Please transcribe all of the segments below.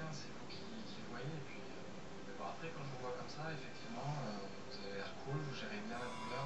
hein, c'est vous qui, qui voyez. Et puis, euh, après, quand je vous vois comme ça, effectivement, euh, vous avez l'air cool, vous gérez bien la douleur,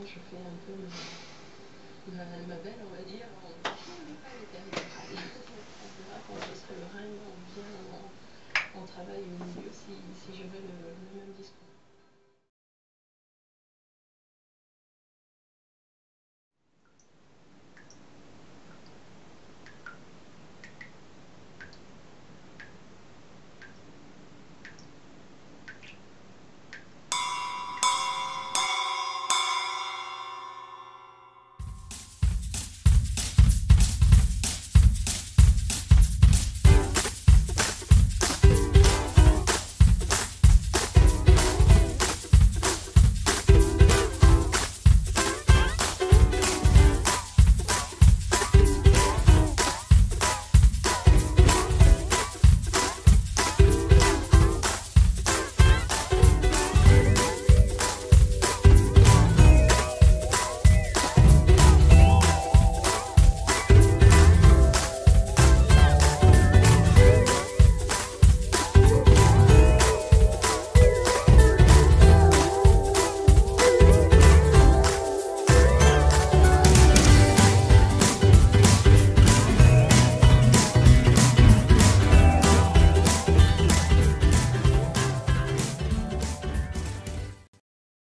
moi je fais un peu ma, ma belle, on va dire. Quand je serai le règne, on vient, on, on travaille au milieu si, si j'avais le, le même discours.